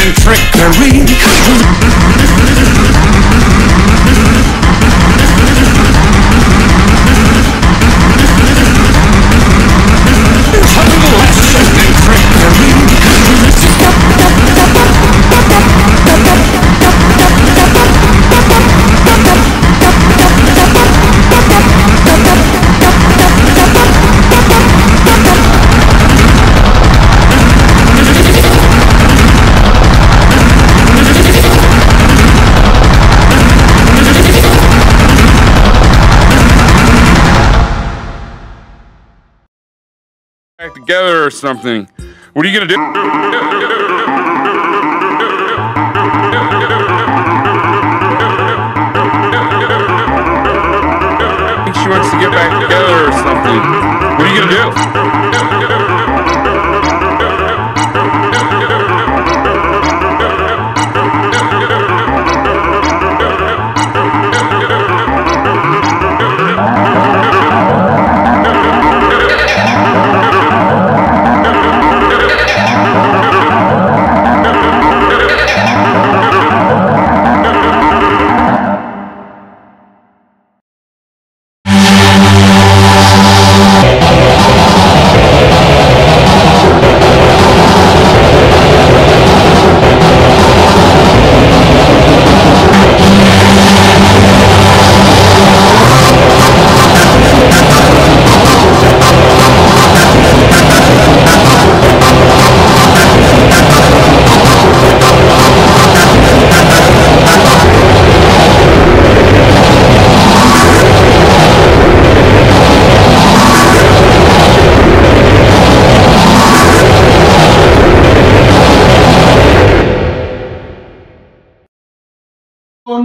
and trickery. Back together or something. What are you gonna do? I think she wants to get back together or something. What are you gonna do?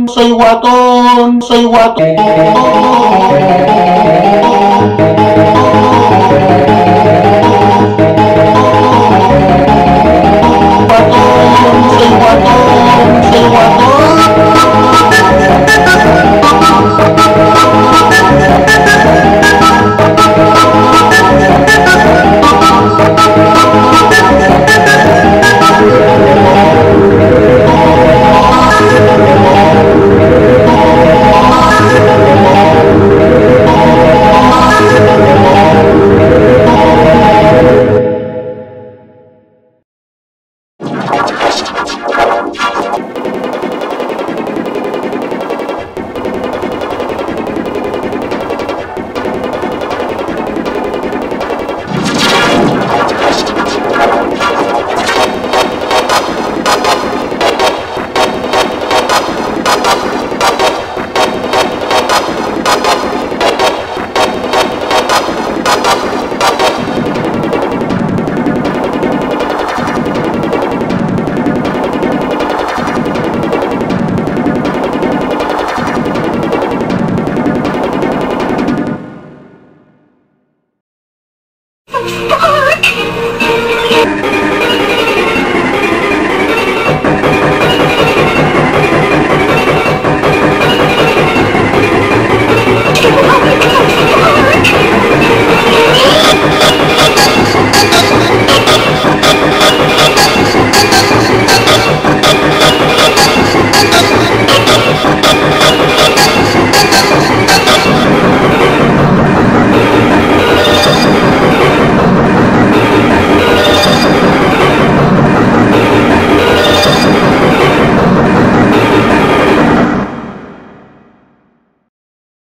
Soy guatón, soy guatón.